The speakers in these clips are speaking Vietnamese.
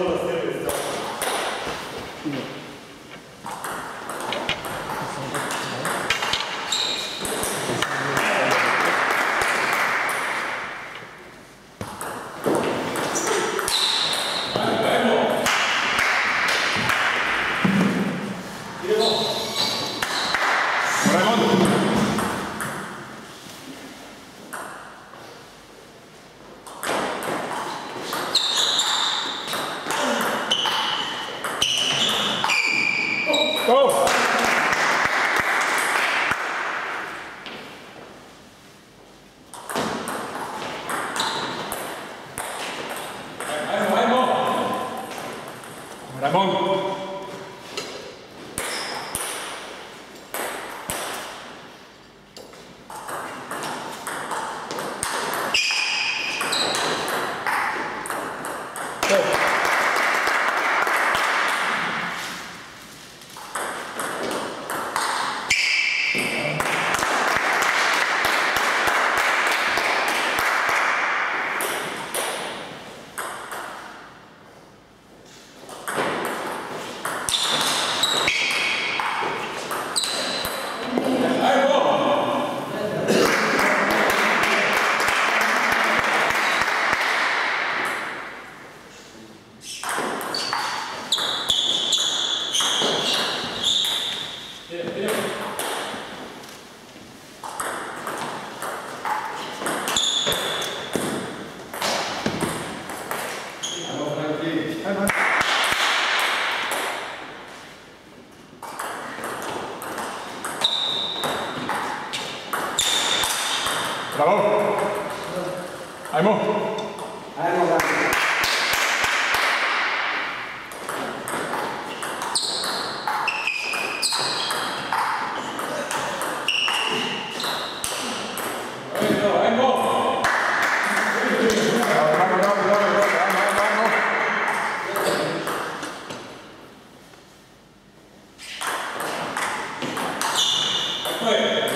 Todos. ¡Bravo! Ramón. Vamos, vamos, vamos, vamos. Bravo. Yo, yo,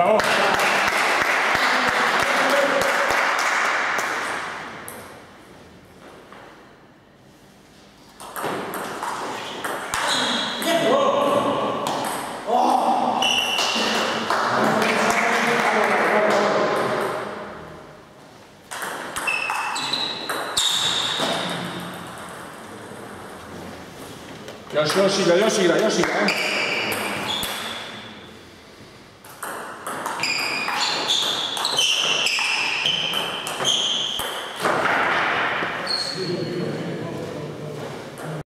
Bravo. よよし。よしよしよしよし